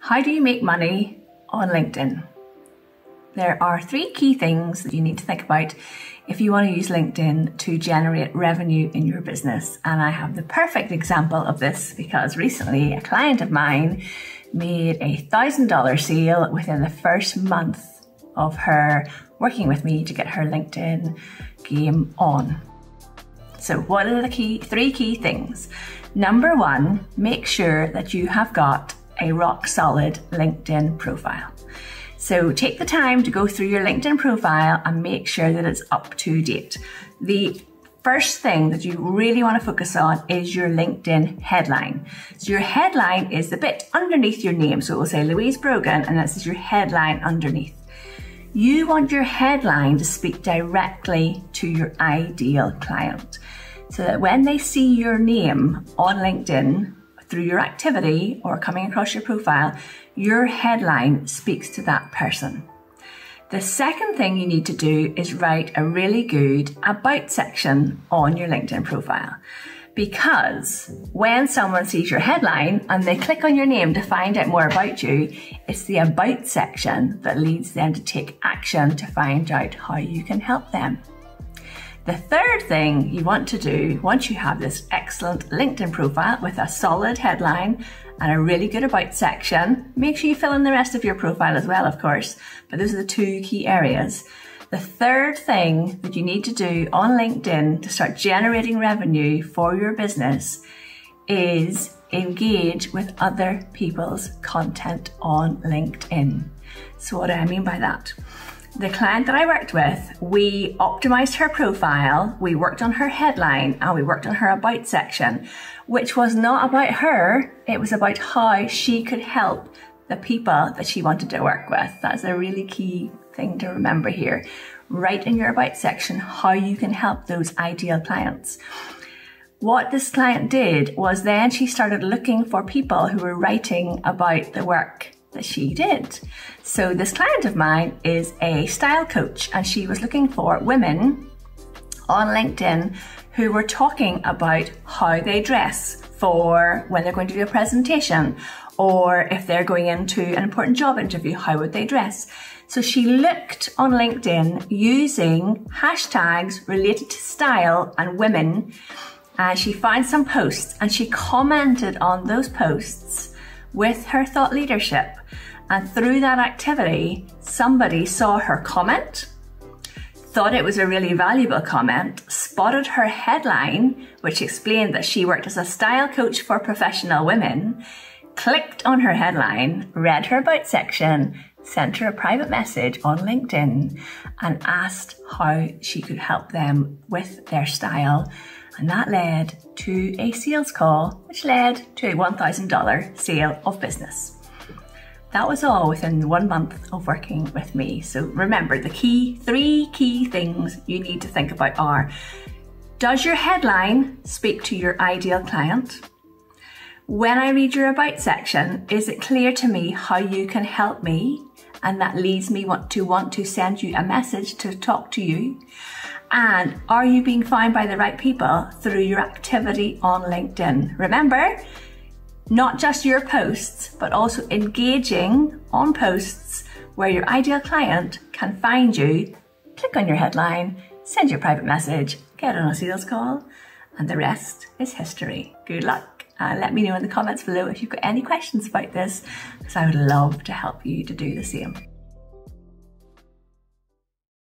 How do you make money on LinkedIn? There are three key things that you need to think about if you want to use LinkedIn to generate revenue in your business. And I have the perfect example of this because recently a client of mine made a $1,000 sale within the first month of her working with me to get her LinkedIn game on. So, what are the key three key things? Number one, make sure that you have got a rock solid LinkedIn profile. So take the time to go through your LinkedIn profile and make sure that it's up to date. The first thing that you really want to focus on is your LinkedIn headline. So your headline is the bit underneath your name. So it will say Louise Brogan and this is your headline underneath. You want your headline to speak directly to your ideal client so that when they see your name on LinkedIn through your activity or coming across your profile, your headline speaks to that person. The second thing you need to do is write a really good about section on your LinkedIn profile. Because when someone sees your headline and they click on your name to find out more about you, it's the about section that leads them to take action to find out how you can help them. The third thing you want to do once you have this excellent LinkedIn profile with a solid headline and a really good about section, make sure you fill in the rest of your profile as well, of course. But those are the two key areas. The third thing that you need to do on LinkedIn to start generating revenue for your business is engage with other people's content on LinkedIn. So, what do I mean by that? The client that I worked with, we optimized her profile, we worked on her headline, and we worked on her about section, which was not about her, it was about how she could help the people that she wanted to work with. That's a really key thing to remember here. Write in your about section how you can help those ideal clients. What this client did was then she started looking for people who were writing about the work that she did. So this client of mine is a style coach and she was looking for women on LinkedIn who were talking about how they dress for when they're going to do a presentation or if they're going into an important job interview, how would they dress? So she looked on LinkedIn using hashtags related to style and women and she found some posts and she commented on those posts with her thought leadership. And through that activity, somebody saw her comment, thought it was a really valuable comment, spotted her headline, which explained that she worked as a style coach for professional women, clicked on her headline, read her about section, sent her a private message on LinkedIn, and asked how she could help them with their style and that led to a sales call, which led to a $1,000 sale of business. That was all within one month of working with me. So remember the key, three key things you need to think about are Does your headline speak to your ideal client? When I read your About section, is it clear to me how you can help me? And that leads me want to want to send you a message to talk to you. And are you being found by the right people through your activity on LinkedIn? Remember, not just your posts, but also engaging on posts where your ideal client can find you, click on your headline, send your private message, get on a sales call, and the rest is history. Good luck. And let me know in the comments below if you've got any questions about this, because I would love to help you to do the same.